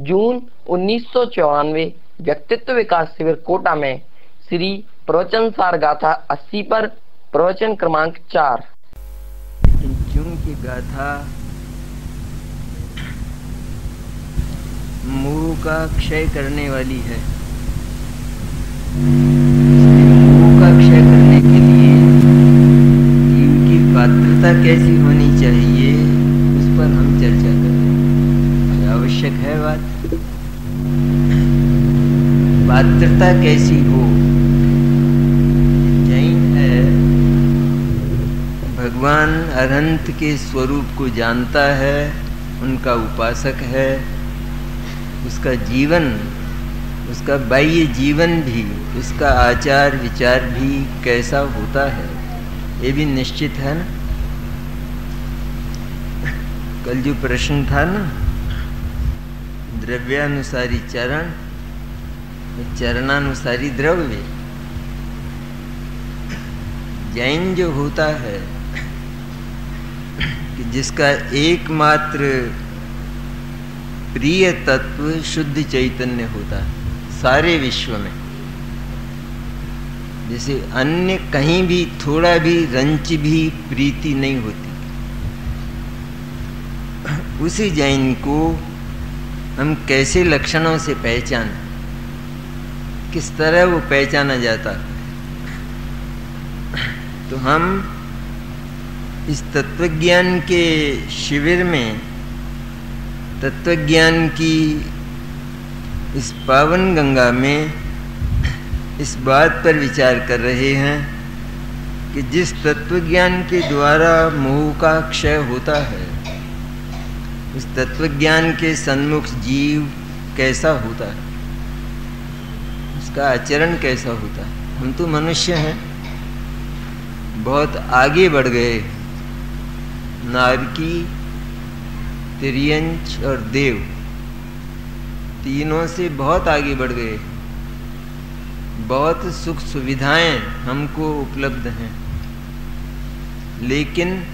जून उन्नीस सौ चौरानवे, व्यक्तित्व विकास शिविर कोटा में श्री प्रवचन सार गाथा अस्सी पर, प्रवचन क्रमांक चार। जून की गाथा मोह का क्षय करने वाली है। क्षय करने के लिए कैसी होनी चाहिए, उस पर हम चर्चा करें आवश्यक है बात। पात्रता कैसी हो? जैन है। भगवान अरंत के स्वरूप को जानता है, उनका उपासक है। उसका जीवन, उसका बाह्य जीवन भी, उसका आचार विचार भी कैसा होता है, ये भी निश्चित है ना? कल जो प्रश्न था ना द्रव्यानुसारी चरण, चरणानुसारी द्रव्य। जैन जो होता है, कि जिसका एकमात्र प्रिय तत्व शुद्ध चैतन्य होता है, सारे विश्व में। जैसे अन्य कहीं भी थोड़ा भी रंच भी प्रीति नहीं होती। उसी जैन को हम कैसे लक्षणों से पहचान, किस तरह वो पहचाना जाता? तो हम इस तत्वज्ञान के शिविर में, तत्वज्ञान की इस पावन गंगा में इस बात पर विचार कर रहे हैं कि जिस तत्वज्ञान के द्वारा मोह का क्षय होता है उस तत्व ज्ञान के सन्मुख जीव कैसा होता है? उसका आचरण कैसा होता है? हम तो मनुष्य हैं। बहुत आगे बढ़ गए। नारकी, त्रियंच और देव तीनों से बहुत आगे बढ़ गए। बहुत सुख सुविधाएँ हमको उपलब्ध हैं। लेकिन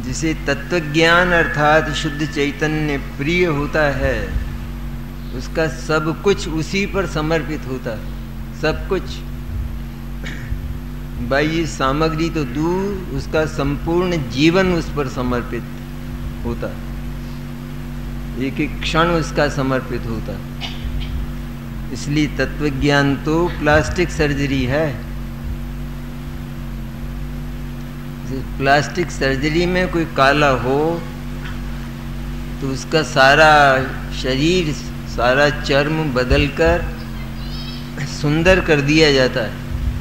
जिसे तत्वज्ञान अर्थात शुद्ध चैतन्य प्रिय होता है, उसका सब कुछ उसी पर समर्पित होता है। सब कुछ। बाह्य सामग्री तो दूर, उसका संपूर्ण जीवन उस पर समर्पित होता एक एक क्षण उसका समर्पित होता इसलिए तत्वज्ञान तो प्लास्टिक सर्जरी है। प्लास्टिक सर्जरी में कोई काला हो तो उसका सारा शरीर, सारा चर्म बदल कर सुंदर कर दिया जाता है।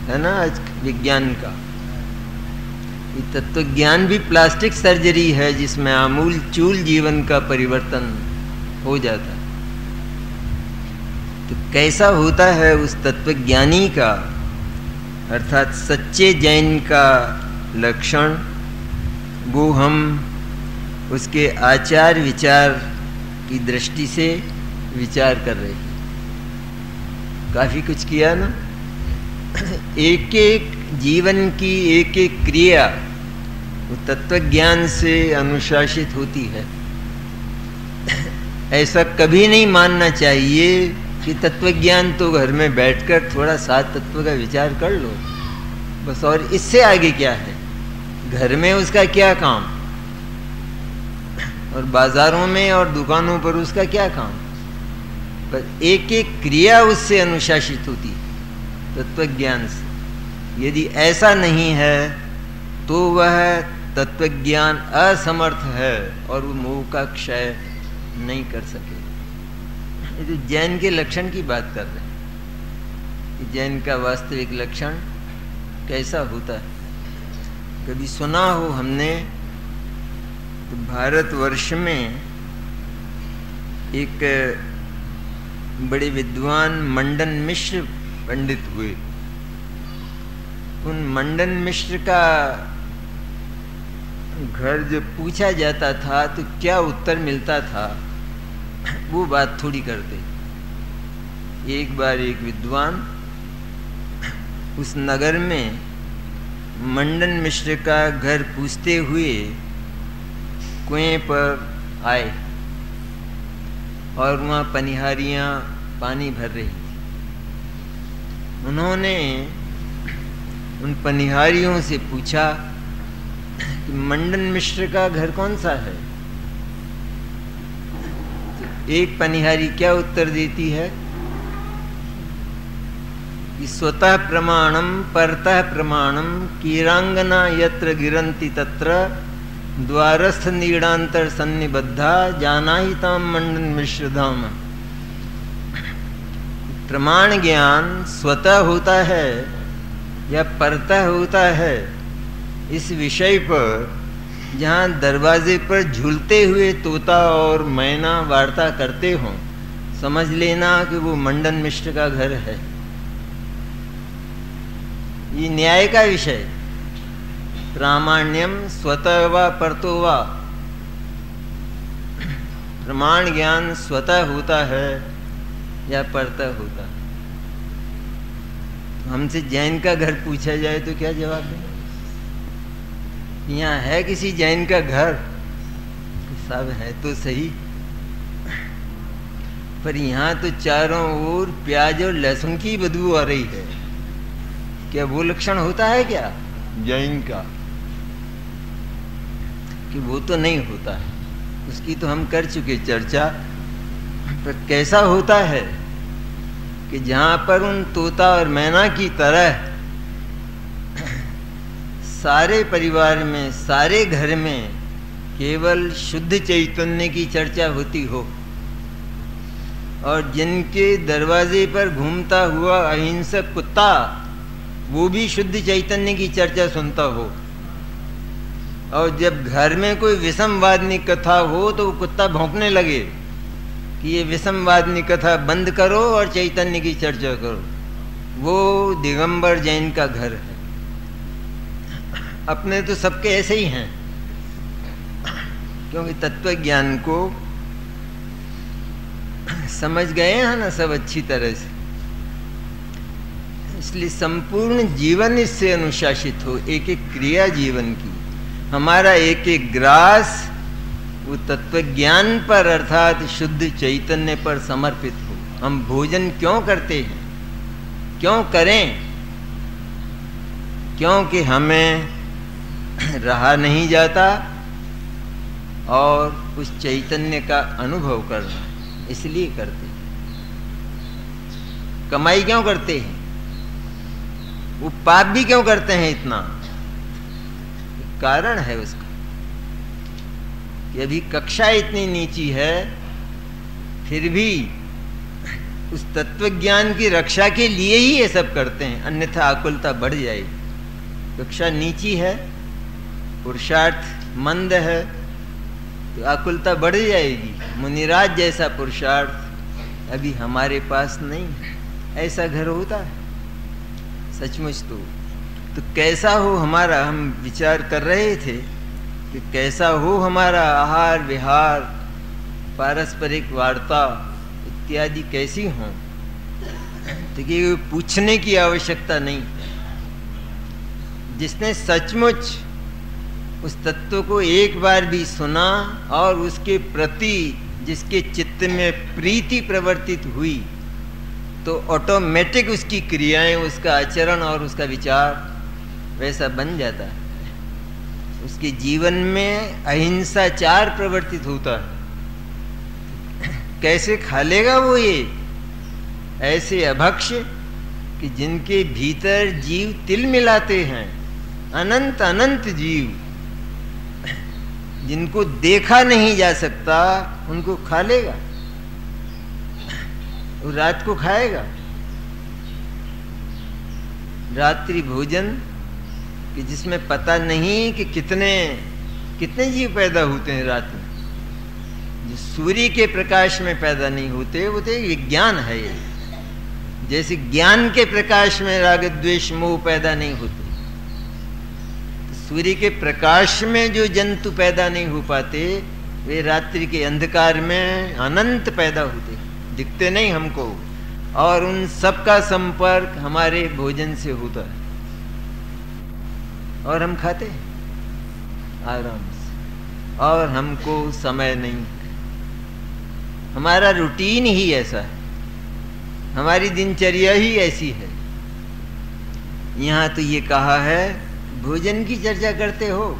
है ना आज विज्ञान का? तत्व ज्ञान भी प्लास्टिक सर्जरी है, जिसमें आमूल चूल जीवन का परिवर्तन हो जाता है। तो कैसा होता है उस तत्वज्ञानी का, अर्थात सच्चे जैन का लक्षण वो हम उसके आचार विचार की दृष्टि से विचार कर रहे हैं। काफ़ी कुछ किया ना? एक एक जीवन की एक एक क्रिया वो तत्व ज्ञान से अनुशासित होती है। ऐसा कभी नहीं मानना चाहिए कि तत्व ज्ञान तो घर में बैठकर थोड़ा सात तत्व का विचार कर लो। बस और इससे आगे क्या है? घर में उसका क्या काम? और बाजारों में और दुकानों पर उसका क्या काम? पर एक एक क्रिया उससे अनुशासित होती तत्व ज्ञान से। यदि ऐसा नहीं है तो वह तत्व ज्ञान असमर्थ है और वो मोह का क्षय नहीं कर सके। ये तो जैन के लक्षण की बात कर रहे हैं जैन का वास्तविक लक्षण कैसा होता है? कभी सुना हो हमने तो भारतवर्ष में एक बड़े विद्वान मंडन मिश्र पंडित हुए। उन मंडन मिश्र का घर जब पूछा जाता था तो क्या उत्तर मिलता था, वो बात थोड़ी करते। एक बार एक विद्वान उस नगर में मंडन मिश्र का घर पूछते हुए कुएँ पर आए और वहाँ पनिहारियाँ पानी भर रही थी। उन्होंने उन पनिहारियों से पूछा कि मंडन मिश्र का घर कौन सा है? तो एक पनिहारी क्या उत्तर देती है? स्वतः प्रमाणम परतः प्रमाणम कीरांगना यत्र गिरंती तत्र द्वारस्थ नीड़ांतर सन्निबद्धा जाना ही ताम मंडन मिश्र धाम प्रमाण ज्ञान स्वतः होता है या परतः होता है, इस विषय पर, जहाँ दरवाजे पर झूलते हुए तोता और मैना वार्ता करते हों, समझ लेना कि वो मंडन मिश्र का घर है। ये न्याय का विषय। प्रामाण्यम स्वतः व परतो व। प्रमाण ज्ञान स्वतः होता है या परतः होता। है हमसे जैन का घर पूछा जाए तो क्या जवाब दें यहाँ है किसी जैन का घर। सब है तो सही। पर यहाँ तो चारों ओर प्याज और लहसुन की बदबू आ रही है। क्या वो लक्षण होता है क्या? जैन का कि वो तो नहीं होता है। उसकी तो हम कर चुके चर्चा। पर कैसा होता है कि जहाँ पर उन तोता और मैना की तरह सारे परिवार में सारे घर में केवल शुद्ध चैतन्य की चर्चा होती हो और जिनके दरवाजे पर घूमता हुआ अहिंसक कुत्ता वो भी शुद्ध चैतन्य की चर्चा सुनता हो। और जब घर में कोई विषमवादनी कथा हो तो वो कुत्ता भौंकने लगे कि ये विषमवादनी कथा बंद करो और चैतन्य की चर्चा करो। वो दिगंबर जैन का घर है। अपने तो सबके ऐसे ही हैं, क्योंकि तत्व ज्ञान को समझ गए हैं ना सब अच्छी तरह से। इसलिए संपूर्ण जीवन इससे अनुशासित हो एक एक क्रिया जीवन की। हमारा एक एक ग्रास, वो तत्व ज्ञान पर अर्थात शुद्ध चैतन्य पर समर्पित हो। हम भोजन क्यों करते हैं? क्यों करें? क्योंकि हमें रहा नहीं जाता और उस चैतन्य का अनुभव कर रहा है इसलिए करते हैं। कमाई क्यों करते हैं? वो पाप भी क्यों करते हैं इतना? कारण है उसका। कि अभी कक्षा इतनी नीची है, फिर भी उस तत्व ज्ञान की रक्षा के लिए ही ये सब करते हैं। अन्यथा आकुलता बढ़ जाएगी। कक्षा नीची है, पुरुषार्थ मंद है तो आकुलता बढ़ जाएगी। मुनिराज जैसा पुरुषार्थ अभी हमारे पास नहीं है। ऐसा घर होता है। सचमुच तो। तो कैसा हो हमारा, हम विचार कर रहे थे कि कैसा हो हमारा आहार, विहार, पारस्परिक वार्ता इत्यादि कैसी हो? तो कि पूछने की आवश्यकता नहीं। जिसने सचमुच उस तत्व को एक बार भी सुना और उसके प्रति जिसके चित्त में प्रीति प्रवर्तित हुई तो ऑटोमेटिक उसकी क्रियाएँ, उसका आचरण और उसका विचार वैसा बन जाता है। उसके जीवन में अहिंसाचार प्रवर्तित होता है। कैसे खा लेगा वो ये? ऐसे अभक्ष कि जिनके भीतर जीव तिल मिलाते हैं, अनंत अनंत जीव। जिनको देखा नहीं जा सकता, उनको खा लेगा। वो रात को खाएगा? रात्रि भोजन कि जिसमें पता नहीं कि कितने कितने जीव पैदा होते हैं रात में? जो सूर्य के प्रकाश में पैदा नहीं होते, वो तो विज्ञान है ये। जैसे ज्ञान के प्रकाश में राग, द्वेष, मोह पैदा नहीं होते। सूर्य के प्रकाश में जो जंतु पैदा नहीं हो पाते, वे रात्रि के अंधकार में अनंत पैदा होते। दिखते नहीं हमको, और उन सब का संपर्क हमारे भोजन से होता है। और हम खाते आराम से। और हमको समय नहीं। हमारा रूटीन ही ऐसा है। हमारी दिनचर्या ही ऐसी है। यहाँ तो ये कहा है, भोजन की चर्चा करते हो।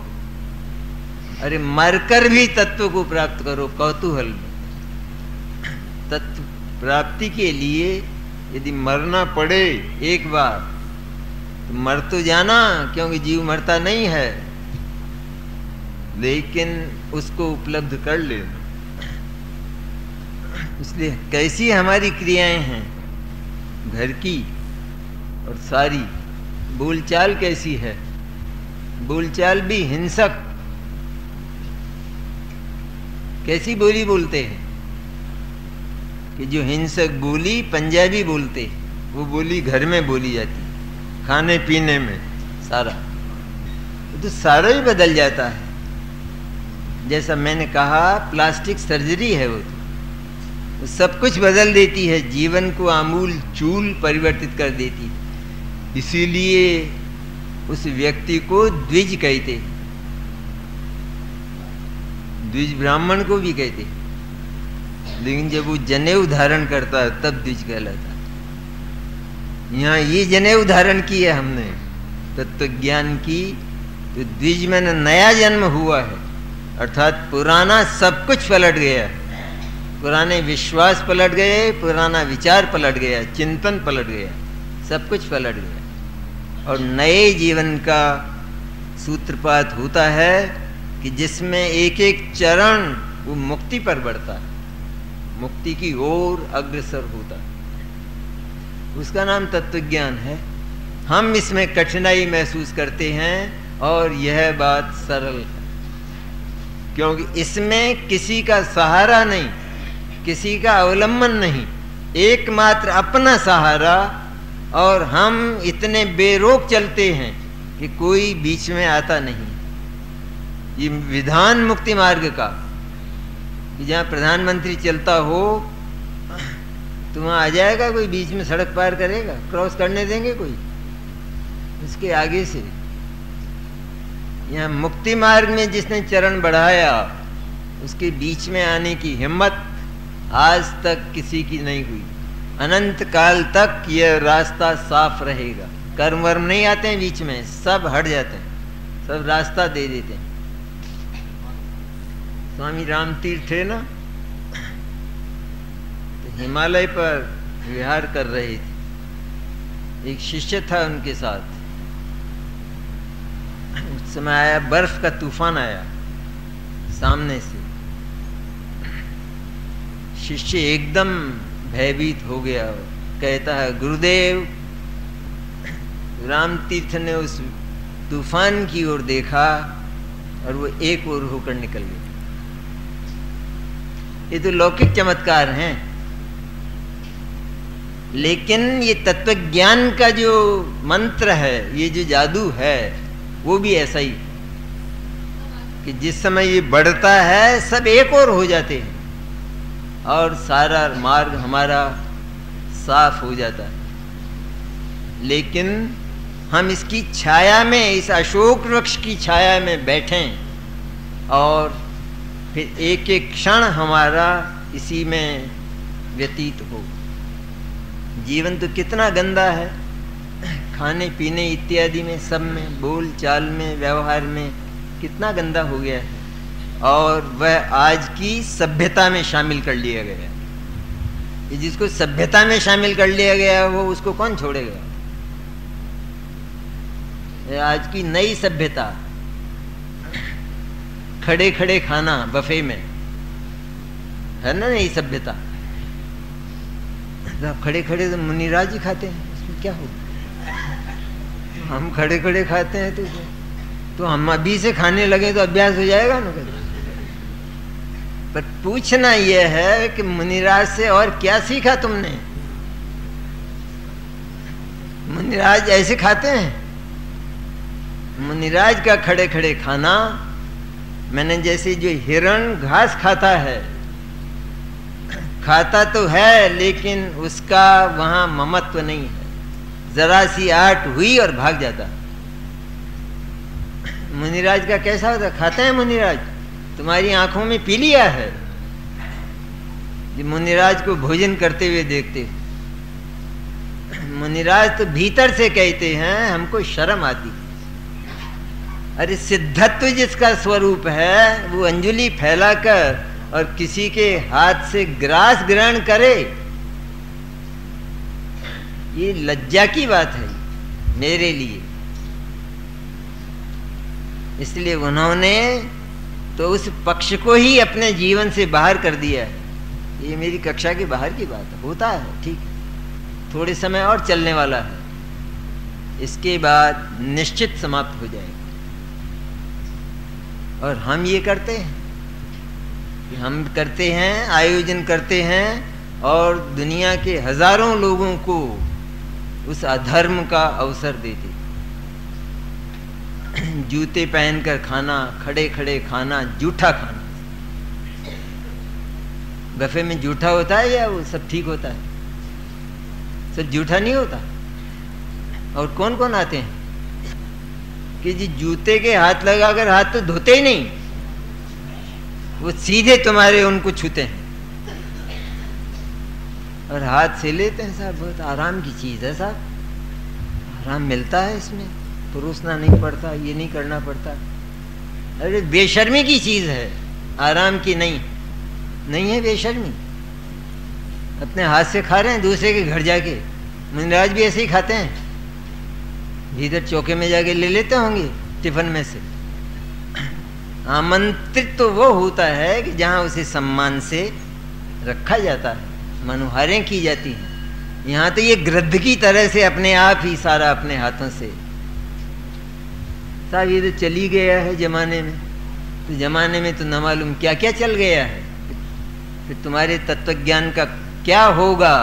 अरे मरकर भी तत्व को प्राप्त करो, कौतूहल तत्व प्राप्ति के लिए यदि मरना पड़े एक बार तो मर तो जाना, क्योंकि जीव मरता नहीं है। लेकिन उसको उपलब्ध कर लेना इसलिए कैसी हमारी क्रियाएँ हैं? घर की और सारी। बोलचाल कैसी है? बोलचाल भी हिंसक। कैसी बोली बोलते हैं? कि जो हिंसक बोली पंजाबी बोलते, वो बोली घर में बोली जाती, खाने पीने में, सारा। तो सारा ही बदल जाता है। जैसा मैंने कहा, प्लास्टिक सर्जरी है वो तो। सब कुछ बदल देती है, जीवन को आमूल चूल परिवर्तित कर देती इसीलिए उस व्यक्ति को द्विज कहते द्विज ब्राह्मण को भी कहते लेकिन जब वो जनेऊ धारण करता है, तब द्विज कहलाता यहाँ ये जनेऊ धारण की है हमने तत्व ज्ञान की तो द्विज में नया जन्म हुआ है। अर्थात पुराना सब कुछ पलट गया पुराने विश्वास पलट गए, पुराना विचार पलट गया, चिंतन पलट गया, सब कुछ पलट गया। और नए जीवन का सूत्रपात होता है कि जिसमें एक एक चरण वो मुक्ति पर बढ़ता है। मुक्ति की ओर अग्रसर होता। है उसका नाम तत्वज्ञान है। हम इसमें कठिनाई महसूस करते हैं और यह बात सरल है। क्योंकि इसमें किसी का सहारा नहीं, किसी का अवलंबन नहीं, एकमात्र अपना सहारा। और हम इतने बेरोक चलते हैं कि कोई बीच में आता नहीं। ये विधान मुक्ति मार्ग कि जहाँ प्रधानमंत्री चलता हो तो वहाँ आ जाएगा कोई, बीच में सड़क पार करेगा, क्रॉस करने देंगे कोई? उसके आगे से। यहाँ मुक्ति मार्ग में जिसने चरण बढ़ाया, उसके बीच में आने की हिम्मत आज तक किसी की नहीं हुई। अनंत काल तक यह रास्ता साफ़ रहेगा। कर्म वर्म नहीं आते हैं बीच में, सब हट जाते हैं, सब रास्ता दे देते हैं। स्वामी राम तीर्थ थे ना तो हिमालय पर विहार कर रहे थे। एक शिष्य था उनके साथ। उस समय आया, बर्फ़ का तूफ़ान आया सामने से। शिष्य एकदम भयभीत हो गया कहता है, गुरुदेव राम तीर्थ ने उस तूफ़ान की ओर देखा और वो एक ओर होकर निकल गया। ये तो लौकिक चमत्कार हैं। लेकिन ये तत्व ज्ञान का जो मंत्र है, ये जो जादू है, वो भी ऐसा ही। कि जिस समय ये बढ़ता है, सब एक और हो जाते हैं। और सारा मार्ग हमारा साफ़ हो जाता है। लेकिन हम इसकी छाया में, इस अशोक वृक्ष की छाया में बैठें और फिर एक एक क्षण हमारा इसी में व्यतीत हो। जीवन तो कितना गंदा है। खाने, पीने इत्यादि में, सब में बोल चाल में, व्यवहार में कितना गंदा हो गया है। और वह आज की सभ्यता में शामिल कर लिया गया जिसको सभ्यता में शामिल कर लिया गया वो उसको कौन छोड़ेगा? आज की नई सभ्यता खड़े खड़े खाना बफे में। है ना नई सभ्यता? तो खड़े खड़े तो मुनिराज ही खाते हैं उसमें क्या हो हम खड़े खड़े खाते हैं तो तो हम अभी से खाने लगे तो अभ्यास हो जाएगा ना कभी? पर पूछना यह है कि मुनिराज से और क्या सीखा तुमने? मुनिराज ऐसे खाते हैं? मुनिराज का खड़े खड़े खाना मैंने जैसे जो हिरण घास खाता है, खाता तो है, लेकिन उसका वहाँ ममत्व नहीं है। जरा सी आट हुई और भाग जाता। मुनिराज का कैसा होता? खाते हैं मुनिराज? तुम्हारी आँखों में पीलिया है। मुनिराज को भोजन करते हुए देखते मुनिराज तो भीतर से कहते हैं, हमको शर्म आती अरे सिद्धत्व जिसका स्वरूप है, वो अंजलि फैलाकर और किसी के हाथ से ग्रास ग्रहण करे। ये लज्जा की बात है, मेरे लिए। इसलिए उन्होंने तो उस पक्ष को ही अपने जीवन से बाहर कर दिया है। ये मेरी कक्षा के बाहर की बात है, होता है, ठीक थोड़े समय और चलने वाला है। इसके बाद निश्चित समाप्त हो जाएगा। और हम ये करते हैं हम करते हैं, आयोजन करते हैं और दुनिया के हज़ारों लोगों को उस अधर्म का अवसर देते जूते पहनकर खाना, खड़े खड़े खाना, जूठा खाना। बफे में जूठा होता है या वो सब ठीक होता है? सब जूठा नहीं होता? और कौन कौन आते हैं? कि जी जूते के हाथ लगाकर हाथ तो धोते ही नहीं। वो सीधे तुम्हारे उनको छूते हैं। और हाथ से लेते हैं साहब, बहुत आराम की चीज़ है साहब। आराम मिलता है इसमें, परोसना नहीं पड़ता, ये नहीं करना पड़ता। अरे बेशर्मी की चीज़ है, आराम की नहीं। नहीं है बेशर्मी। अपने हाथ से खा रहे हैं, दूसरे के घर जाके। मुनिराज भी ऐसे ही खाते हैं। इधर चौके में जाके ले लेते होंगे, टिफ़िन में से। आमंत्रित तो वो होता है कि जहाँ उसे सम्मान से रखा जाता है, मनुहारें की जाती हैं। यहाँ तो ये ग्रद्ध की तरह से अपने आप ही सारा अपने हाथों से। साहब, ये तो चली गया है जमाने में। तो जमाने में तो न मालूम क्या क्या चल गया है। फिर तुम्हारे तत्व ज्ञान का क्या होगा,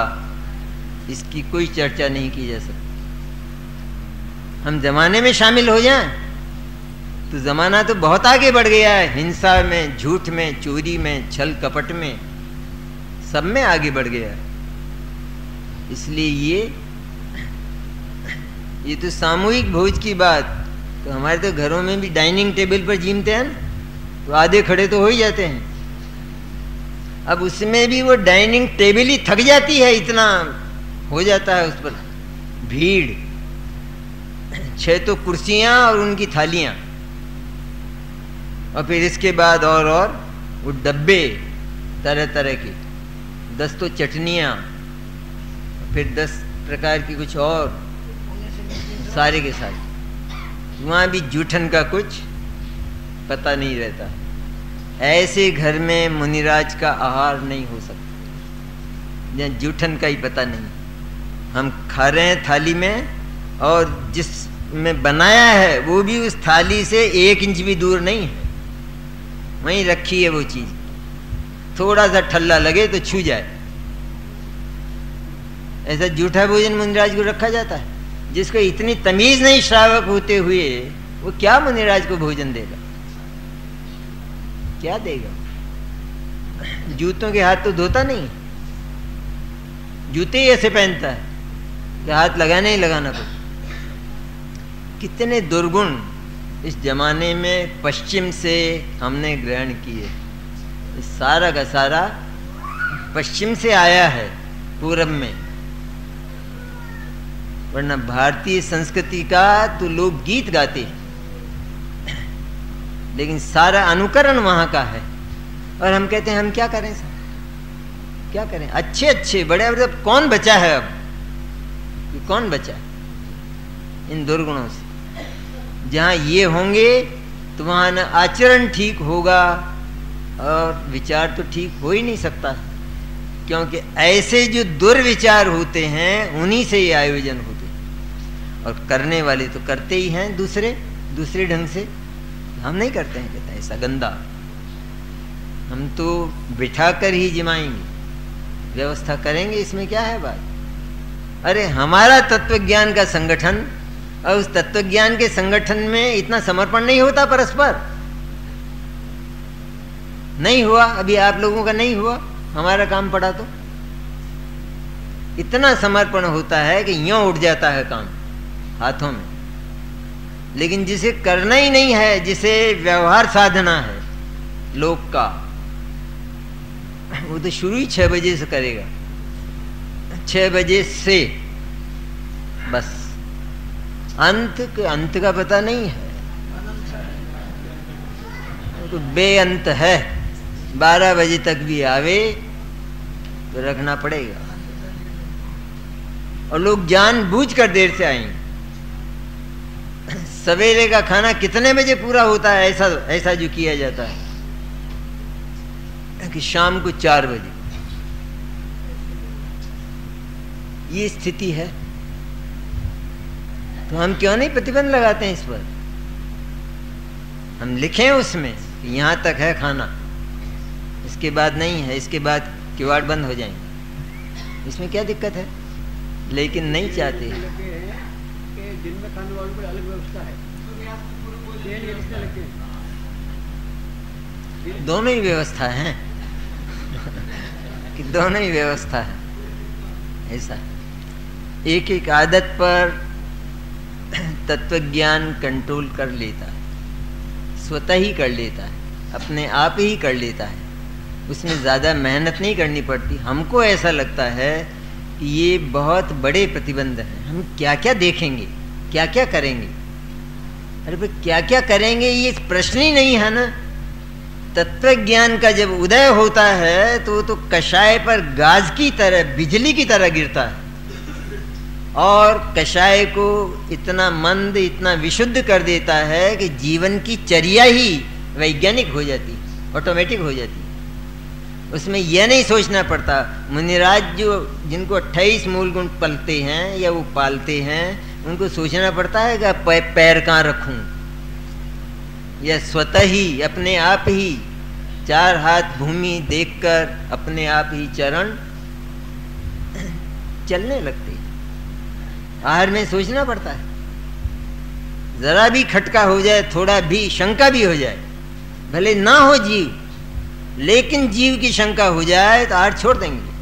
इसकी कोई चर्चा नहीं की जा सकती। हम जमाने में शामिल हो जाएँ। तो जमाना तो बहुत आगे बढ़ गया है। हिंसा में, झूठ में, चोरी में, छल कपट में, सब में आगे बढ़ गया है। इसलिए ये ये तो सामूहिक भोज की बात। तो हमारे तो घरों में भी डाइनिंग टेबल पर जीमते हैं ना तो आधे खड़े तो हो ही जाते हैं। अब उसमें भी वो डाइनिंग टेबल ही थक जाती है, इतना हो जाता है उस पर भीड़। छह तो कुर्सियाँ और उनकी थालियाँ। और फिर इसके बाद और और, वो डब्बे तरह तरह के, दस तो चटनियाँ, फिर दस प्रकार की कुछ और, सारे के सारे। वहाँ भी जूठन का कुछ पता नहीं रहता। ऐसे घर में मुनिराज का आहार नहीं हो सकता। जहाँ जूठन का ही पता नहीं। हम खा रहे हैं थाली में और जिस में बनाया है, वो भी उस थाली से एक इंच भी दूर नहीं है। वहीं रखी है वो चीज़। थोड़ा सा ठल्ला लगे तो छू जाए। ऐसा जूठा भोजन मुनिराज को रखा जाता है। जिसको इतनी तमीज नहीं श्रावक होते हुए, वो क्या मुनिराज को भोजन देगा? क्या देगा? जूतों के हाथ तो धोता नहीं जूते ही ऐसे पहनता है। कि हाथ लगाना ही लगाना पड़ता कितने दुर्गुण इस जमाने में पश्चिम से हमने ग्रहण किए। सारा का सारा पश्चिम से आया है, पूरब में। वरना भारतीय संस्कृति का तो लोग गीत गाते लेकिन सारा अनुकरण वहाँ का है। और हम कहते हैं, हम क्या करें सर? क्या करें? अच्छे अच्छे, बड़े बड़े कौन बचा है अब? कौन बचा इन दुर्गुणों से? जहाँ ये होंगे तो वहाँ न आचरण ठीक होगा। और विचार तो ठीक हो ही नहीं सकता। क्योंकि ऐसे जो दुर्विचार होते हैं, उन्हीं से ये आयोजन होते और करने वाले तो करते ही हैं दूसरे दूसरे ढंग से। हम नहीं करते हैं, कहते ऐसा गंदा। हम तो बिठा कर ही जिमाएँगे। व्यवस्था करेंगे, इसमें क्या है बात? अरे, हमारा तत्व ज्ञान का संगठन और उस तत्व ज्ञान के संगठन में इतना समर्पण नहीं होता परस्पर। नहीं हुआ, अभी आप लोगों का नहीं हुआ, हमारा काम पड़ा तो। इतना समर्पण होता है कि यो उठ जाता है काम, हाथों में। लेकिन जिसे करना ही नहीं है, जिसे व्यवहार साधना है, लोक का, वो तो शुरू ही छह बजे से करेगा। छह बजे से, बस। अंत के अंत का पता नहीं है। तो बेअंत है। बारह बजे तक भी आवे तो रखना पड़ेगा। और लोग जान बूझ कर देर से आएँगे सवेरे का खाना कितने बजे पूरा होता है, ऐसा ऐसा जो किया जाता है। कि शाम को चार बजे। ये स्थिति है। तो हम क्यों नहीं प्रतिबंध लगाते हैं इस पर? हम लिखें उसमें कि यहाँ तक है खाना। इसके बाद नहीं है इसके बाद किवाड़ बंद हो जाएँगे। इसमें क्या दिक्कत है? लेकिन नहीं चाहते। दोनों ही व्यवस्था है। कि दोनों ही व्यवस्था है। ऐसा। एक एक आदत पर तत्वज्ञान कंट्रोल कर लेता है। स्वतः ही कर लेता है। अपने आप ही कर लेता है। उसमें ज़्यादा मेहनत नहीं करनी पड़ती। हमको ऐसा लगता है कि ये बहुत बड़े प्रतिबंध हैं। हम क्या क्या देखेंगे? क्या क्या करेंगे? अरे भाई क्या क्या करेंगे ये प्रश्न ही नहीं है ना। तत्व ज्ञान का जब उदय होता है तो तो कषाय पर गाज की तरह, बिजली की तरह गिरता है। और कषाय को इतना मंद, इतना विशुद्ध कर देता है कि जीवन की चर्या ही वैज्ञानिक हो जाती ऑटोमेटिक हो जाती। उसमें यह नहीं सोचना पड़ता, मुनिराज जो, जिनको अट्ठाईस मूल गुण पलते हैं या वो पालते हैं, उनको सोचना पड़ता है कि पैर कहाँ रखूँ? या स्वतः ही, अपने आप ही, चार हाथ भूमि देखकर अपने आप ही चरण चलने लगते। आहार में सोचना पड़ता है। जरा भी खटका हो जाए, थोड़ा भी शंका भी हो जाए, भले ना हो जीव, लेकिन जीव की शंका हो जाए तो आहार छोड़ देंगे।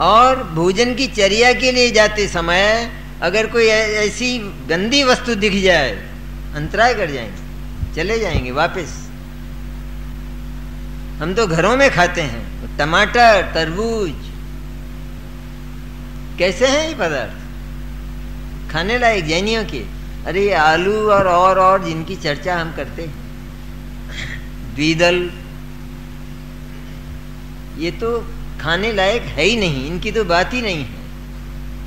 और भोजन की चर्या के लिए जाते समय अगर कोई ऐसी गंदी वस्तु दिख जाए, अंतराय कर जाएँगे, चले जाएँगे वापस। हम तो घरों में खाते हैं, टमाटर, तरबूज कैसे हैं ये पदार्थ? खाने लायक जैनियों के। अरे आलू और और और जिनकी चर्चा हम करते हैं। द्विदल। ये तो खाने लायक है ही नहीं, इनकी तो बात ही नहीं है।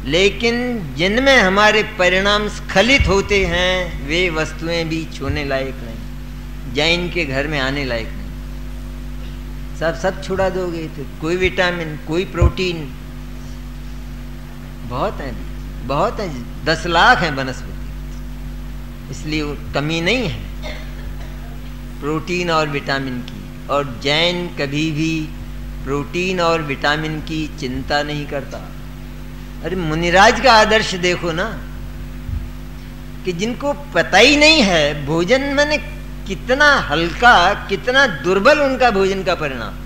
लेकिन जिनमें हमारे परिणाम स्खलित होते हैं, वे वस्तुएँ भी छूने लायक नहीं जैन के घर में आने लायक नहीं। सब सब छुड़ा दोगे तो कोई विटामिन, कोई प्रोटीन बहुत है बहुत है, दस लाख है वनस्पति। इसलिए कमी नहीं है। प्रोटीन और विटामिन की। और जैन कभी भी प्रोटीन और विटामिन की चिंता नहीं करता। अरे मुनिराज का आदर्श देखो ना, कि जिनको पता ही नहीं है, भोजन मैंने कितना हल्का, कितना दुर्बल उनका भोजन का परिणाम।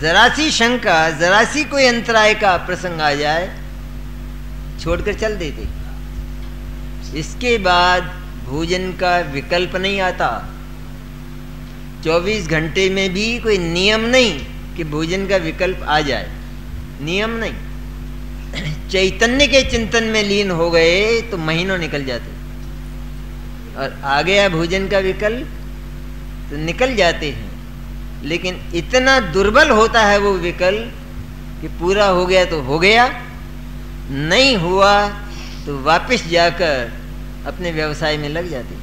जरा सी शंका, जरा सी कोई अंतराय का प्रसंग आ जाए, छोड़कर चल देते। इसके बाद भोजन का विकल्प नहीं आता। 24 घंटे में भी कोई नियम नहीं कि भोजन का विकल्प आ जाए। नियम नहीं। चैतन्य के चिंतन में लीन हो गए तो महीनों निकल जाते। और आ गया भोजन का विकल्प तो निकल जाते हैं। लेकिन इतना दुर्बल होता है वो विकल्प कि पूरा हो गया तो हो गया, नहीं हुआ तो वापस जाकर अपने व्यवसाय में लग जाते।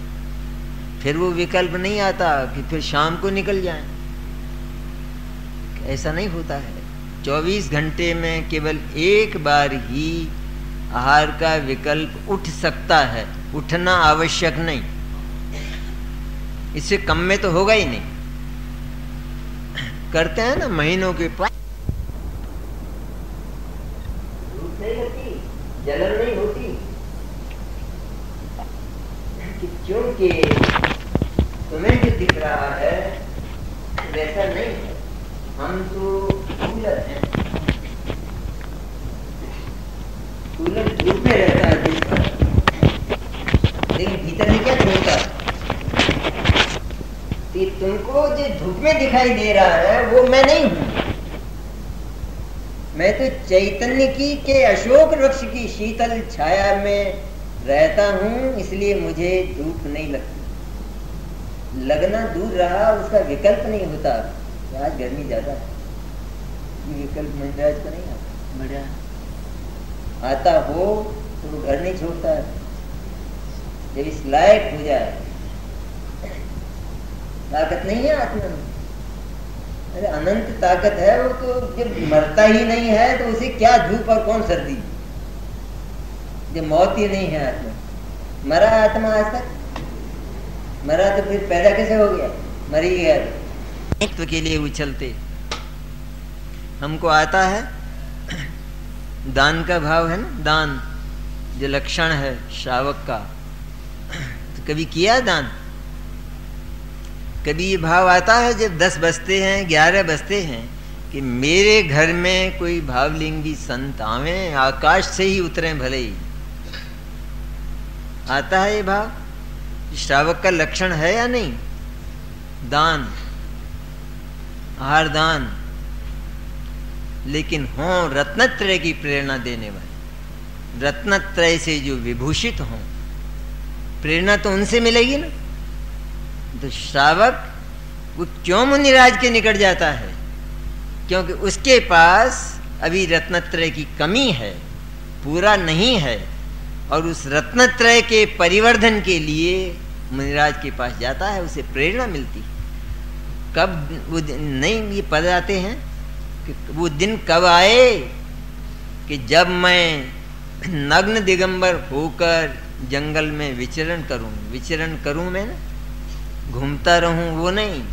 फिर वो विकल्प नहीं आता कि फिर शाम को निकल जाए। ऐसा नहीं होता है। 24 घंटे में केवल एक बार ही आहार का विकल्प उठ सकता है। उठना आवश्यक नहीं। इससे कम में तो होगा ही नहीं। करते हैं ना महीनों के पास जलन नहीं होती। क्योंकि तुम्हें जो दिख रहा है, वैसा नहीं है। हम तो कूलर धूप में रहता है दिन भर है तुमको जो धूप में दिखाई दे रहा है वो मैं नहीं हूँ। मैं तो चैतन्य की के अशोक वृक्ष की शीतल छाया में रहता हूँ इसलिए मुझे धूप नहीं लगती। लगना दूर रहा उसका विकल्प नहीं होता। आज गर्मी ज़्यादा है। विकल्प मंडराज को नहीं आता। बढ़िया। आता हो तो घर नहीं छोड़ता। जब इस लायक हो जाए ताकत नहीं है आत्मा में। अरे अनंत ताकत है, वो तो जब मरता ही नहीं है तो उसे क्या धूप और कौन सर्दी? जब मौत ही नहीं है आत्मा। मरा आत्मा आज तक? मरा तो फिर पैदा कैसे हो गया? मर गया तो। के लिए उछलते हमको आता है, दान का भाव है ना? दान, जो लक्षण है, श्रावक का। तो कभी किया दान? कभी ये भाव आता है जब दस बजते हैं, ग्यारह बजते हैं, कि मेरे घर में कोई भावलिंगी संत आवे, आकाश से ही उतरे भले ही। आता है ये भाव? श्रावक का लक्षण है या नहीं? दान। आहार दान। लेकिन हो, रत्नत्रय की प्रेरणा देने वाले। रत्नत्रय से जो विभूषित हों, प्रेरणा तो उनसे मिलेगी ना? तो श्रावक वो क्यों मुनिराज के निकट जाता है? क्योंकि उसके पास अभी रत्नत्रय की कमी है, पूरा नहीं है, और उस रत्नत्रय के परिवर्धन के लिए मुनिराज के पास जाता है, उसे प्रेरणा मिलती कब वो नहीं, ये पद आते हैं कि वो दिन कब आए कि जब मैं नग्न दिगंबर होकर जंगल में विचरण करूँ विचरण करूँ मैं ना? घूमता रहूँ वो नहीं।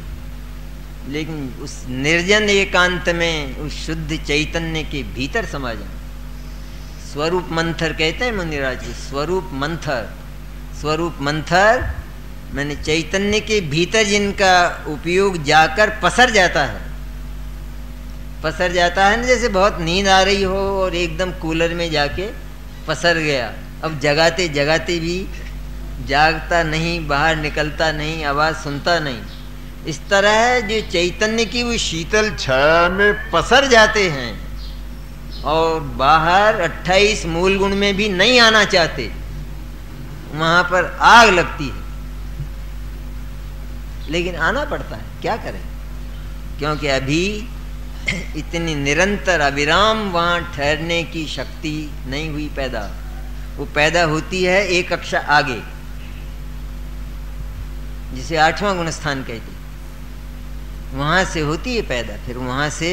लेकिन उस निर्जन एकांत में, उस शुद्ध चैतन्य के भीतर समा जाए स्वरूप मंथर कहते हैं मुनिराज जी, स्वरूप मंथर। स्वरूप मंथर मैंने चैतन्य के भीतर जिनका उपयोग जाकर पसर जाता है। पसर जाता है ना, जैसे बहुत नींद आ रही हो और एकदम कूलर में जाके पसर गया। अब जगाते जगाते भी जागता नहीं, बाहर निकलता नहीं, आवाज़ सुनता नहीं। इस तरह जो चैतन्य की वो शीतल छाया में पसर जाते हैं और बाहर 28 मूल गुण में भी नहीं आना चाहते। वहाँ पर आग लगती है। लेकिन आना पड़ता है। क्या करें? क्योंकि अभी इतनी निरंतर अविराम वहाँ ठहरने की शक्ति नहीं हुई पैदा। वो पैदा होती है एक कक्षा आगे। जिसे आठवां गुण स्थान कहते वहाँ से होती है पैदा, फिर वहाँ से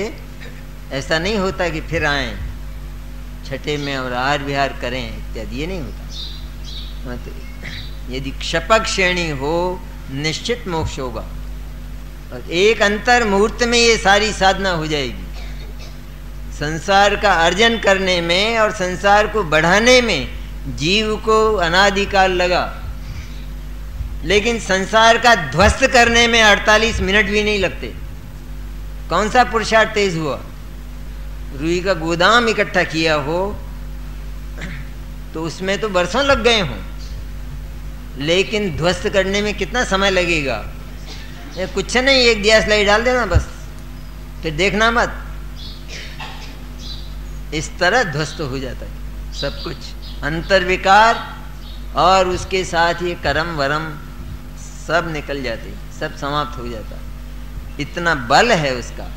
ऐसा नहीं होता कि फिर आए, छठे में और आहार विहार करें, इत्यादि, ये नहीं होता। तो यदि क्षपक श्रेणी हो, निश्चित मोक्ष होगा, और एक अंतर मुहूर्त में ये सारी साधना हो जाएगी। संसार का अर्जन करने में और संसार को बढ़ाने में जीव को अनादिकाल लगा। लेकिन संसार का ध्वस्त करने में 48 मिनट भी नहीं लगते। कौन सा पुरुषार्थ तेज हुआ? रुई का गोदाम इकट्ठा किया हो तो उसमें तो बरसों लग गए हों। लेकिन ध्वस्त करने में कितना समय लगेगा? ये कुछ नहीं, एक गैस स्लाइड डाल देना बस। फिर देखना मत। इस तरह ध्वस्त हो जाता है सब कुछ। अंतर्विकार और उसके साथ ये करम वरम सब निकल जाते, सब समाप्त हो जाता। इतना बल है उसका।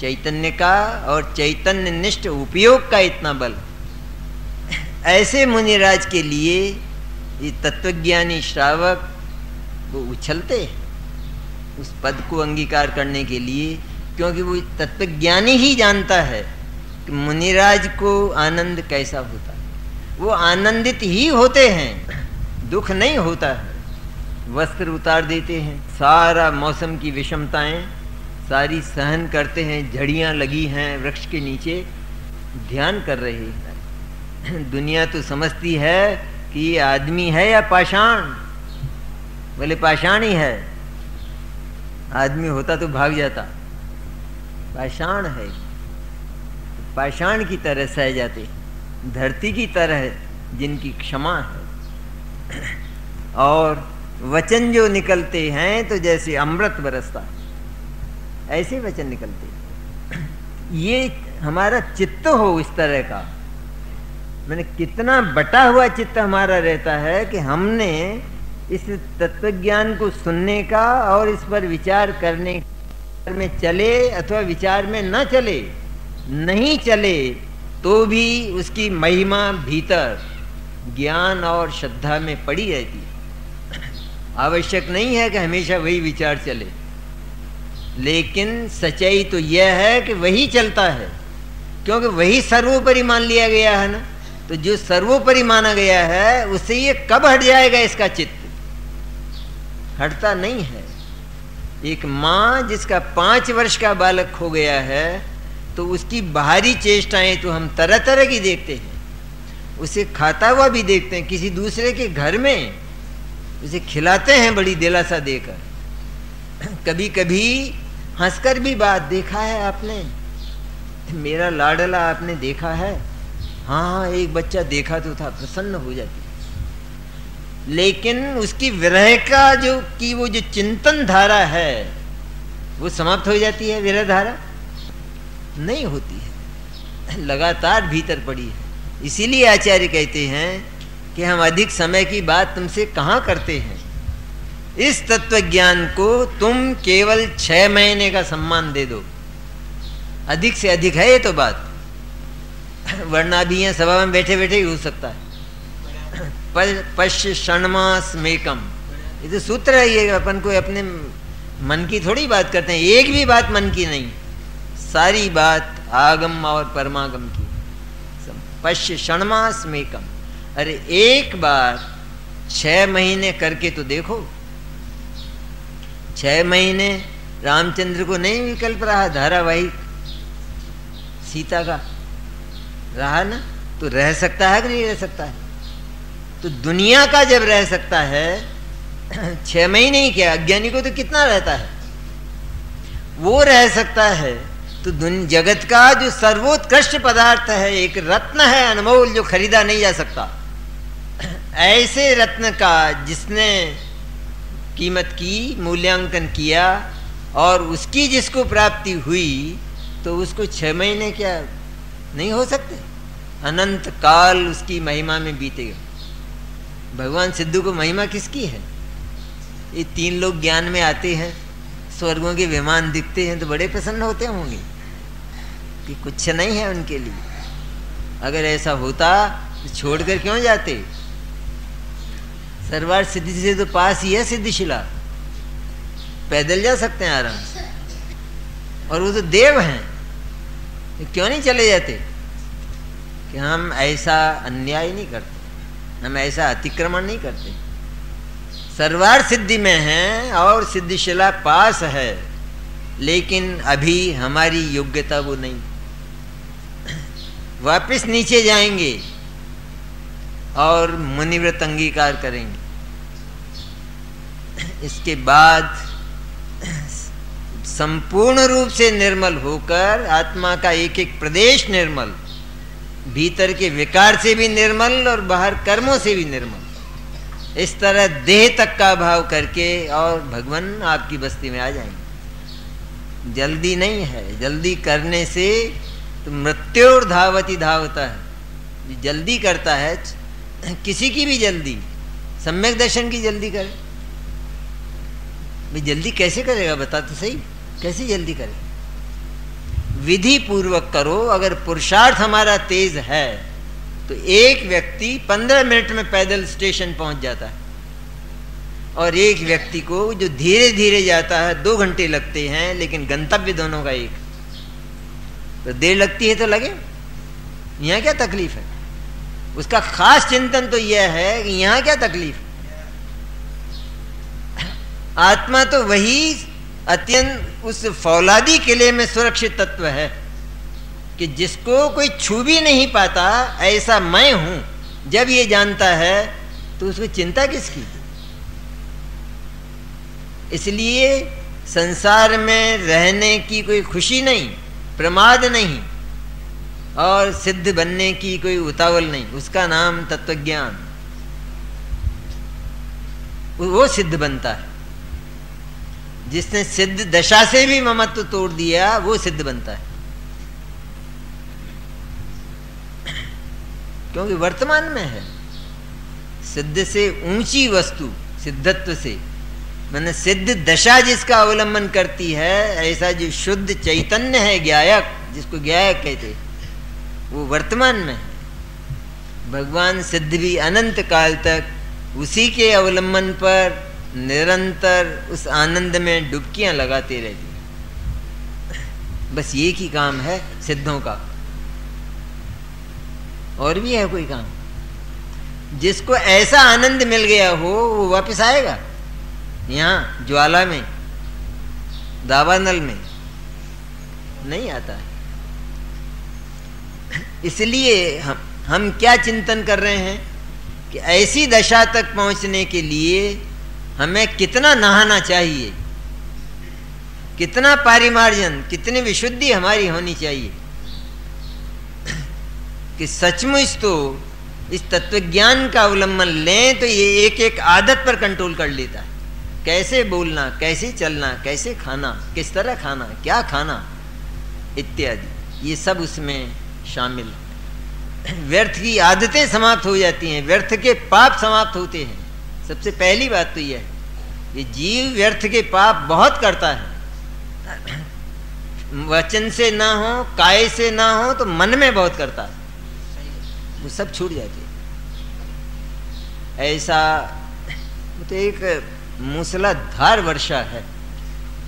चैतन्य का और चैतन्य निष्ठ उपयोग का इतना बल। ऐसे मुनिराज के लिए ये तत्वज्ञानी श्रावक, वो उछलते उस पद को अंगीकार करने के लिए, क्योंकि वो तत्वज्ञानी ही जानता है कि मुनिराज को आनंद कैसा होता है। वो आनंदित ही होते हैं, दुख नहीं होता है। वस्त्र उतार देते हैं। सारा मौसम की विषमताएँ सारी सहन करते हैं। झड़ियाँ लगी हैं वृक्ष के नीचे। ध्यान कर रहे हैं। दुनिया तो समझती है कि ये आदमी है या पाषाण? बोले पाषाण ही है। आदमी होता तो भाग जाता। पाषाण है। पाषाण की तरह सह जाते। धरती की तरह जिनकी क्षमा है। और वचन जो निकलते हैं तो जैसे अमृत बरसता ऐसे वचन निकलते ये हमारा चित्त हो इस तरह का। मैंने कितना बटा हुआ चित्त हमारा रहता है कि हमने इस तत्व ज्ञान को सुनने का और इस पर विचार करने में चले अथवा विचार में न चले, नहीं चले तो भी उसकी महिमा भीतर ज्ञान और श्रद्धा में पड़ी रहती आवश्यक नहीं है कि हमेशा वही विचार चले। लेकिन सच्चाई तो यह है कि वही चलता है। क्योंकि वही सर्वोपरि मान लिया गया है ना? तो जो सर्वोपरि माना गया है, उससे ये कब हट जाएगा इसका चित्त? हटता नहीं है। एक माँ जिसका पाँच वर्ष का बालक हो गया है तो उसकी बाहरी चेष्टाएँ तो हम तरह तरह की देखते हैं। उसे खाता हुआ भी देखते हैं, किसी दूसरे के घर में। उसे खिलाते हैं बड़ी दिलासा देकर। कभी कभी हंसकर भी बात देखा है आपने? मेरा लाडला आपने देखा है? हाँ हाँ एक बच्चा देखा तो था, प्रसन्न हो जाती। लेकिन उसकी विरह का जो की वो जो चिंतन धारा है, वो समाप्त हो जाती है विरह धारा? नहीं होती है। लगातार भीतर पड़ी है। इसीलिए आचार्य कहते हैं कि हम अधिक समय की बात तुमसे कहाँ करते हैं? इस तत्व ज्ञान को तुम केवल छह महीने का सम्मान दे दो। अधिक से अधिक है ये तो बात। वरना भी यहाँ सभा में बैठे बैठे ही हो सकता है। पश्य क्षणमास मेकम ये तो सूत्र है, ये अपन को अपने मन की थोड़ी बात करते हैं। एक भी बात मन की नहीं। सारी बात आगम और परमागम की। पश्य क्षणमास मेकम अरे एक बार छह महीने करके तो देखो। छह महीने रामचंद्र को नहीं विकल्प रहा, धारावाहिक। सीता का रहा ना तो रह सकता है कि नहीं रह सकता है? तो दुनिया का जब रह सकता है, छह महीने ही क्या, अज्ञानी को तो कितना रहता है? वो रह सकता है तो जगत का जो सर्वोत्कृष्ट पदार्थ है, एक रत्न है, अनमोल, जो खरीदा नहीं जा सकता। ऐसे रत्न का जिसने कीमत की, मूल्यांकन किया और उसकी जिसको प्राप्ति हुई तो उसको छह महीने क्या नहीं हो सकते? अनंत काल उसकी महिमा में बीतेगा भगवान सिद्धू को महिमा किसकी है? ये तीन लोग ज्ञान में आते हैं, स्वर्गों के विमान दिखते हैं तो बड़े प्रसन्न होते होंगे कि कुछ नहीं है उनके लिए। अगर ऐसा होता तो छोड़कर क्यों जाते? सरवार सिद्धि से तो पास ही है सिद्धिशिला। पैदल जा सकते हैं आराम से। और वो तो देव हैं। क्यों नहीं चले जाते? कि हम ऐसा अन्याय नहीं करते। हम ऐसा अतिक्रमण नहीं करते। सर्वार सिद्धि में है और सिद्धिशिला पास है। लेकिन अभी हमारी योग्यता वो नहीं। वापस नीचे जाएँगे और मुनिव्रत अंगीकार करेंगे। इसके बाद संपूर्ण रूप से निर्मल होकर आत्मा का एक एक प्रदेश निर्मल, भीतर के विकार से भी निर्मल और बाहर कर्मों से भी निर्मल। इस तरह देह तक का भाव करके और भगवान आपकी बस्ती में आ जाएँगे। जल्दी नहीं है, जल्दी करने से तो मृत्यु और धावती धावता है। जल्दी करता है, किसी की भी जल्दी, सम्यक दर्शन की जल्दी करे। भाई जल्दी कैसे करेगा बता तो सही? कैसे जल्दी करे? विधि पूर्वक करो, अगर पुरुषार्थ हमारा तेज है तो एक व्यक्ति पंद्रह मिनट में पैदल स्टेशन पहुँच जाता है। और एक व्यक्ति को जो धीरे धीरे जाता है, दो घंटे लगते हैं, लेकिन गंतव्य दोनों का एक। तो देर लगती है तो लगे। यहाँ क्या तकलीफ़ है? उसका खास चिंतन तो यह है कि यहाँ क्या तकलीफ़ आत्मा तो वही अत्यंत उस फौलादी किले में सुरक्षित तत्व है कि जिसको कोई छू भी नहीं पाता, ऐसा मैं हूँ, जब ये जानता है तो उसको चिंता किसकी? इसलिए संसार में रहने की कोई खुशी नहीं, प्रमाद नहीं, और सिद्ध बनने की कोई उतावल नहीं, उसका नाम तत्वज्ञान। वो सिद्ध बनता है। जिसने सिद्ध दशा से भी ममत्व तोड़ दिया, वो सिद्ध बनता है। क्योंकि वर्तमान में है। सिद्ध से ऊँची वस्तु, सिद्धत्व से। मैंने सिद्ध दशा जिसका अवलंबन करती है, ऐसा जो शुद्ध चैतन्य है, ज्ञायक, जिसको ज्ञायक कहते वो वर्तमान में है। भगवान सिद्ध भी अनंत काल तक उसी के अवलंबन पर निरंतर उस आनंद में डुबकियाँ लगाते रहती बस ये ही काम है, सिद्धों का। और भी है कोई काम? जिसको ऐसा आनंद मिल गया हो, वो वापस आएगा? यहाँ, ज्वाला में, दावानल में, नहीं आता है। इसलिए हम हम क्या चिंतन कर रहे हैं कि ऐसी दशा तक पहुँचने के लिए हमें कितना नहाना चाहिए? कितना पारिमार्जन, कितनी विशुद्धि हमारी होनी चाहिए? कि सचमुच तो इस तत्व ज्ञान का अवलंबन लें तो ये एक एक आदत पर कंट्रोल कर लेता है। कैसे बोलना, कैसे चलना, कैसे खाना, किस तरह खाना, क्या खाना, इत्यादि। ये सब उसमें शामिल व्यर्थ की आदतें समाप्त हो जाती हैं, व्यर्थ के पाप समाप्त होते हैं। सबसे पहली बात तो यह है कि जीव व्यर्थ के पाप बहुत करता है। वचन से ना हो, काय से ना हो तो मन में बहुत करता है। वो सब छूट जाते ऐसा तो एक मूसलाधार वर्षा है,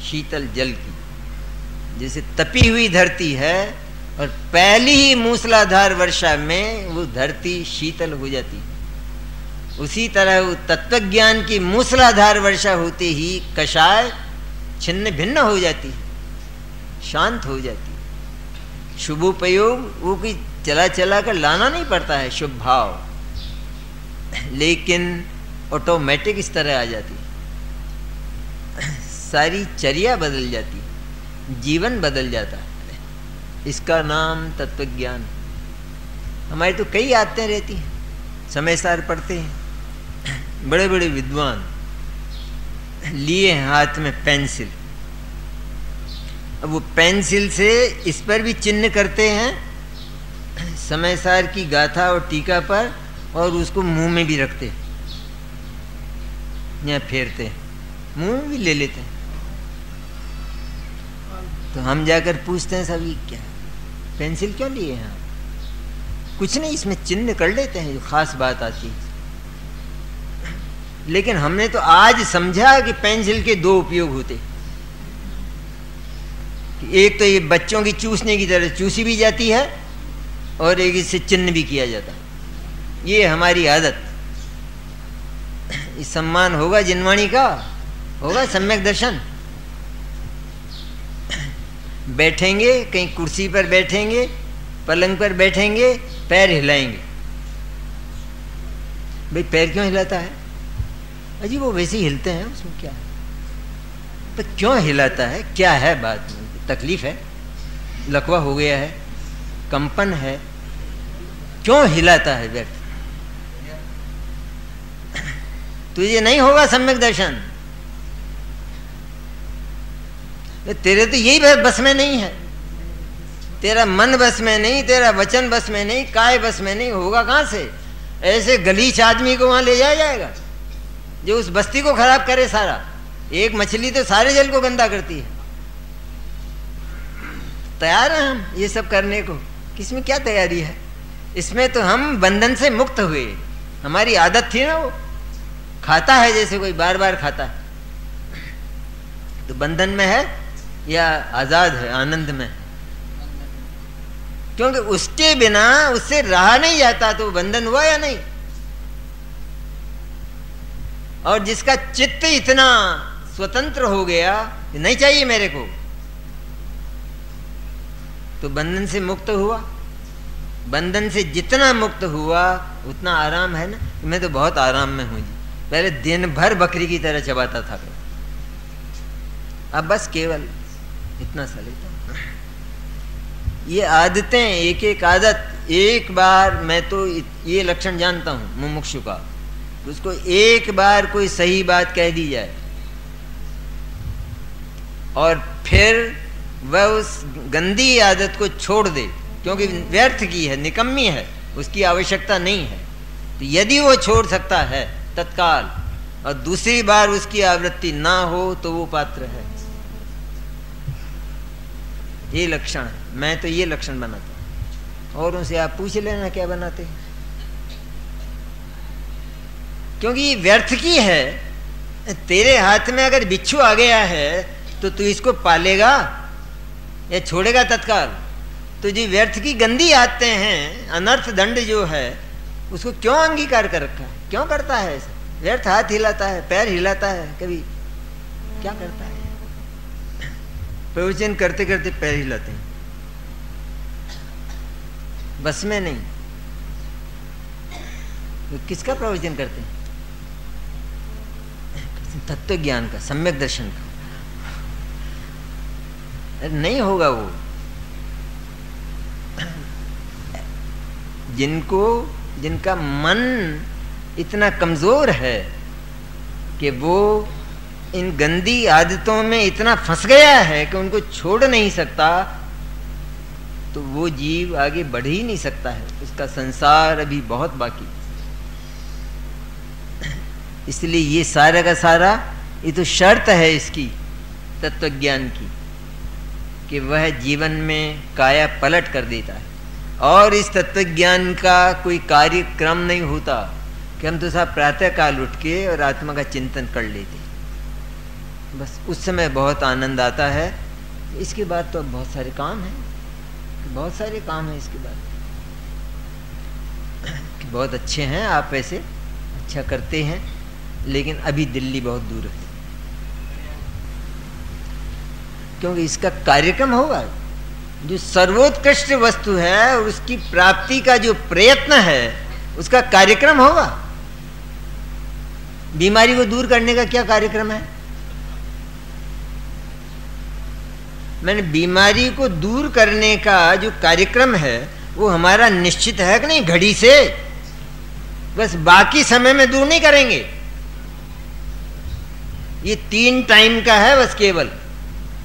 शीतल जल की। जैसे तपी हुई धरती है, और पहली ही मूसलाधार वर्षा में वो धरती शीतल हो जाती है। उसी तरह वो तत्वज्ञान की मूसलाधार वर्षा होते ही कषाय छिन्न भिन्न हो जाती है, शांत हो जाती है। शुभ उपयोग, वो कोई चला चला कर लाना नहीं पड़ता है, शुभ भाव। लेकिन ऑटोमेटिक इस तरह आ जाती सारी चर्या बदल जाती जीवन बदल जाता है। इसका नाम तत्व ज्ञान हमारी तो कई आदतें रहती हैं, समय सार पढ़ते हैं। बड़े बड़े विद्वान लिए हाथ में पेंसिल। अब वो पेंसिल से इस पर भी चिन्ह करते हैं समय सार की गाथा और टीका पर, और उसको मुँह में भी रखते या फेरते मुँह में भी ले लेते हैं। तो हम जाकर पूछते हैं सभी, क्या पेंसिल क्यों लिए हैं कुछ नहीं, इसमें चिन्ह कर लेते हैं, जो खास बात आती है। लेकिन हमने तो आज समझा कि पेंसिल के दो उपयोग होते एक तो ये बच्चों की चूसने की तरह चूसी भी जाती है और एक इससे चिन्ह भी किया जाता ये हमारी आदत। इस सम्मान होगा जिनवाणी का? होगा सम्यक दर्शन। बैठेंगे, कहीं कुर्सी पर बैठेंगे, पलंग पर बैठेंगे, पैर हिलाएँगे। भाई पैर क्यों हिलाता है? अजी वो वैसे ही हिलते हैं, उसमें क्या है? तो क्यों हिलाता है? क्या है बात? तकलीफ़ है? लकवा हो गया है? कंपन है? क्यों हिलाता है व्यक्ति? तुझे नहीं होगा सम्यक दर्शन। तेरे तो यही बस में नहीं है। तेरा मन बस में नहीं, तेरा वचन बस में नहीं, काय बस में नहीं, होगा कहाँ से? ऐसे गलीच आदमी को वहाँ ले जाया जाएगा। जो उस बस्ती को खराब करे सारा। एक मछली तो सारे जल को गंदा करती है। तैयार हैं हम ये सब करने को। किसमें क्या तैयारी है? इसमें तो हम बंधन से मुक्त हुए। हमारी आदत थी ना वो। खाता है जैसे कोई बार बार खाता है। तो बंधन में है या आज़ाद है, आनंद में क्योंकि उसके बिना उससे रहा नहीं जाता तो बंधन हुआ या नहीं? और जिसका चित्त इतना स्वतंत्र हो गया नहीं चाहिए मेरे को तो बंधन से मुक्त हुआ। बंधन से जितना मुक्त हुआ, उतना आराम है ना? मैं तो बहुत आराम में हूँ जी। पहले दिन भर बकरी की तरह चबाता था अब बस केवल इतना सा लेता ये आदतें एक एक आदत, एक बार मैं तो ये लक्षण जानता हूँ, मुमुक्षु का। उसको एक बार कोई सही बात कह दी जाए। और फिर वह उस गंदी आदत को छोड़ दे, क्योंकि व्यर्थ की है, निकम्मी है, उसकी आवश्यकता नहीं है। तो यदि वो छोड़ सकता है तत्काल, और दूसरी बार उसकी आवृत्ति ना हो तो वो पात्र है। ये लक्षण मैं तो ये लक्षण बनाता हूँ। और उनसे आप पूछ लेना क्या बनाते क्योंकि व्यर्थ की है। तेरे हाथ में अगर बिच्छू आ गया है तो तू इसको पालेगा या छोड़ेगा तत्काल? तो जी व्यर्थ की गंदी आते हैं, अनर्थ दंड जो है, उसको क्यों अंगीकार कर रखा है? क्यों करता है ऐसा? व्यर्थ हाथ हिलाता है, पैर हिलाता है, कभी क्या करता है? प्रवचन करते करते पैर हिलाते हैं। बस में नहीं। तो किसका प्रवचन करते हैं? तत्व ज्ञान का, सम्यक दर्शन का। नहीं होगा वो। जिनको, जिनका मन इतना कमज़ोर है कि वो इन गंदी आदतों में इतना फंस गया है कि उनको छोड़ नहीं सकता तो वो जीव आगे बढ़ ही नहीं सकता है। उसका संसार अभी बहुत बाकी। इसलिए ये सारा का सारा, ये तो शर्त है इसकी, तत्वज्ञान की, कि वह जीवन में काया पलट कर देता है। और इस तत्वज्ञान का कोई कार्यक्रम नहीं होता, कि हम तो साहब प्रातः काल उठ के और आत्मा का चिंतन कर लेते बस उस समय बहुत आनंद आता है। इसके बाद तो अब बहुत सारे काम हैं बहुत सारे काम हैं इसके बाद। कि बहुत अच्छे हैं, आप ऐसे अच्छा करते हैं। लेकिन अभी दिल्ली बहुत दूर है। क्योंकि इसका कार्यक्रम होगा, जो सर्वोत्कृष्ट वस्तु है उसकी प्राप्ति का जो प्रयत्न है, उसका कार्यक्रम होगा। बीमारी को दूर करने का क्या कार्यक्रम है? मैंने बीमारी को दूर करने का जो कार्यक्रम है, वो हमारा निश्चित है कि नहीं? घड़ी से। बस बाकी समय में दूर नहीं करेंगे। ये तीन टाइम का है बस केवल।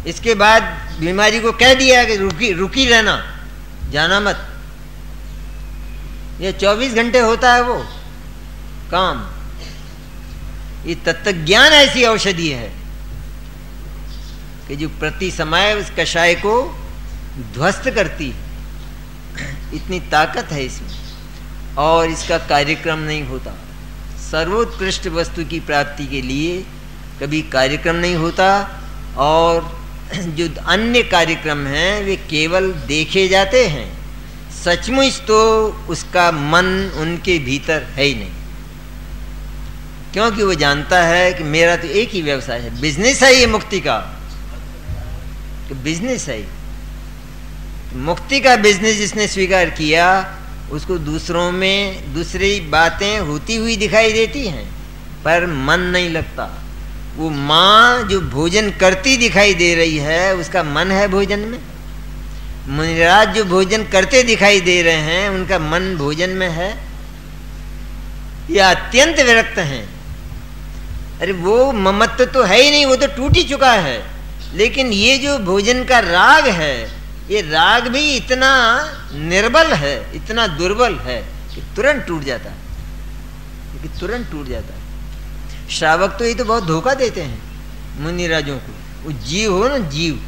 इसके बाद बीमारी को कह दिया कि रुकी रुकी रहना, जाना मत। ये 24 घंटे होता है वो, काम। ये तत्व ज्ञान ऐसी औषधि है कि जो प्रति समय उस कषाय को ध्वस्त करती इतनी ताकत है इसमें। और इसका कार्यक्रम नहीं होता। सर्वोत्कृष्ट वस्तु की प्राप्ति के लिए कभी कार्यक्रम नहीं होता और जो अन्य कार्यक्रम हैं, वे केवल देखे जाते हैं। सचमुच तो उसका मन उनके भीतर है ही नहीं। क्योंकि वो जानता है कि मेरा तो एक ही व्यवसाय है। बिज़नेस है ये मुक्ति का। तो बिज़नेस है मुक्ति का बिज़नेस जिसने स्वीकार किया, उसको दूसरों में दूसरी बातें होती हुई दिखाई देती हैं, पर मन नहीं लगता। वो माँ जो भोजन करती दिखाई दे रही है, उसका मन है भोजन में? मुनिराज जो भोजन करते दिखाई दे रहे हैं, उनका मन भोजन में है? या अत्यंत विरक्त हैं। अरे वो ममत्व तो है ही नहीं, वो तो टूट ही चुका है। लेकिन ये जो भोजन का राग है, ये राग भी इतना निर्बल है, इतना दुर्बल है कि तुरंत टूट जाता है। कि तुरंत टूट जाता श्रावक तो ये तो बहुत धोखा देते हैं, मुनिराजों को। वो जीव हो ना जीव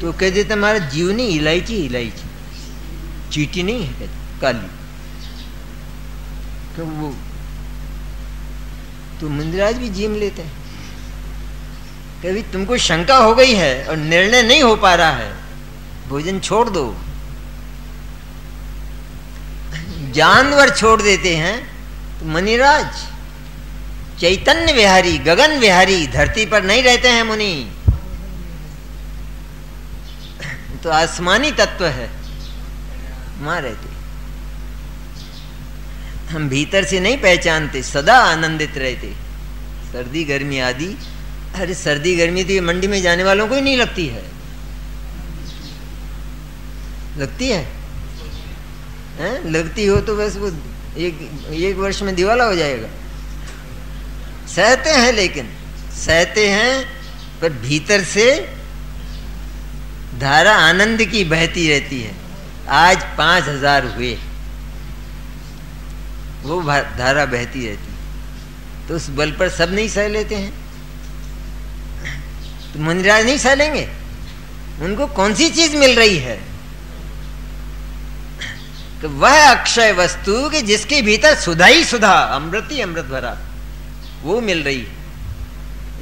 तो कह देते हमारा जीव नहीं, इलायची इलायची। चीटी नहीं है, काली। तो वो तो मुनिराज भी जीम लेते हैं। कभी तुमको शंका हो गई है और निर्णय नहीं हो पा रहा है, भोजन छोड़ दो। जानवर छोड़ देते हैं तो मनिराज चैतन्य विहारी, गगन विहारी धरती पर नहीं रहते हैं मुनि। तो आसमानी तत्व है। वहाँ रहते। हम भीतर से नहीं पहचानते, सदा आनंदित रहते। सर्दी गर्मी आदि। अरे सर्दी गर्मी तो मंडी में जाने वालों को ही नहीं लगती है। लगती है? हैं? लगती हो तो बस वो एक एक वर्ष में दिवाला हो जाएगा। सहते हैं लेकिन, सहते हैं, पर भीतर से धारा आनंद की बहती रहती है। आज पाँच हज़ार हुए। वो धारा बहती रहती है। तो उस बल पर सब नहीं सह लेते हैं। तो मुनिराज नहीं सह लेंगे? उनको कौन सी चीज़ मिल रही है? तो वह अक्षय वस्तु कि जिसके भीतर सुधा ही सुधा, अमृत ही अमृत भरा। वो मिल रही है।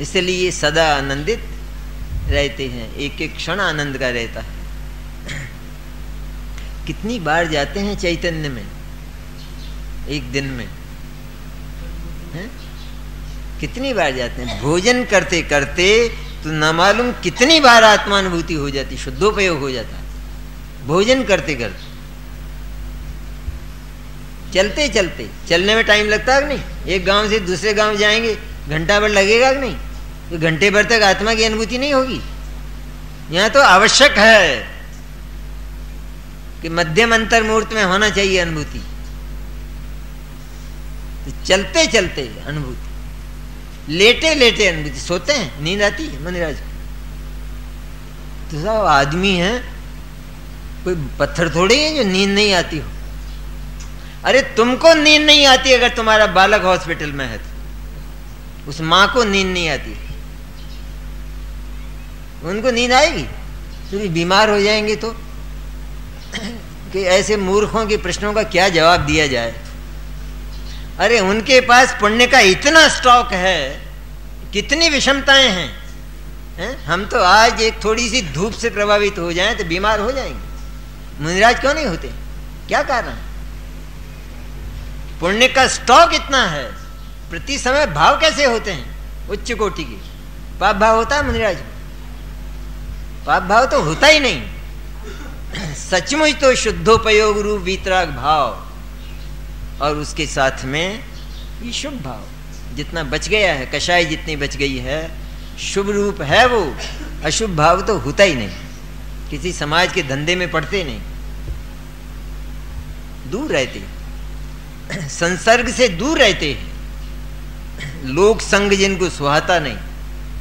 इसलिए सदा आनंदित रहते हैं। एक एक क्षण आनंद का रहता है। कितनी बार जाते हैं चैतन्य में? एक दिन में। है? कितनी बार जाते हैं? भोजन करते करते तो न मालूम कितनी बार आत्मानुभूति हो जाती, शुद्धोपयोग हो जाता। भोजन करते करते। चलते चलते। चलने में टाइम लगता है कि नहीं? एक गाँव से दूसरे गाँव जाएँगे, घंटा भर लगेगा कि नहीं? तो घंटे भर तक आत्मा की अनुभूति नहीं होगी। यहाँ तो आवश्यक है कि मध्यम अंतर मुहूर्त में होना चाहिए अनुभूति। तो चलते चलते अनुभूति। लेटे लेटे अनुभूति। सोते हैं, नींद आती है, मनिराज तो आदमी है, कोई पत्थर थोड़े है जो नींद नहीं आती हो। अरे तुमको नींद नहीं आती अगर तुम्हारा बालक हॉस्पिटल में है तो। उस माँ को नींद नहीं आती। उनको नींद आएगी? क्योंकि तो बीमार हो जाएँगे तो। कि ऐसे मूर्खों के प्रश्नों का क्या जवाब दिया जाए? अरे उनके पास पुण्य का इतना स्टॉक है, कितनी विषमताएँ हैं, है? हम तो आज एक थोड़ी सी धूप से प्रभावित हो जाएँ तो बीमार हो जाएँगे। मुनिराज क्यों नहीं होते? क्या कारण? पुण्य का स्टॉक इतना है। प्रति समय भाव कैसे होते हैं? उच्च कोटि के। पाप भाव होता है मुनिराज? पाप भाव तो होता ही नहीं। सचमुच तो शुद्धोपयोग रूप वितराग भाव और उसके साथ में ये शुभ भाव। जितना बच गया है, कषाय जितनी बच गई है, शुभ रूप है वो। अशुभ भाव तो होता ही नहीं। किसी समाज के धंधे में पड़ते नहीं। दूर रहते। संसर्ग से दूर रहते हैं। लोक संग जिनको सुहाता नहीं,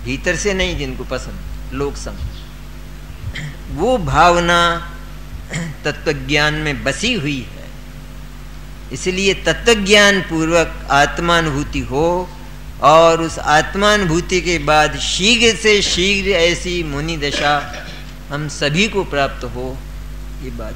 भीतर से नहीं जिनको पसंद, लोक संग। वो भावना तत्वज्ञान में बसी हुई है। इसलिए तत्वज्ञान पूर्वक आत्मानुभूति हो और उस आत्मानुभूति के बाद शीघ्र से शीघ्र ऐसी मुनि दशा हम सभी को प्राप्त हो, ये बात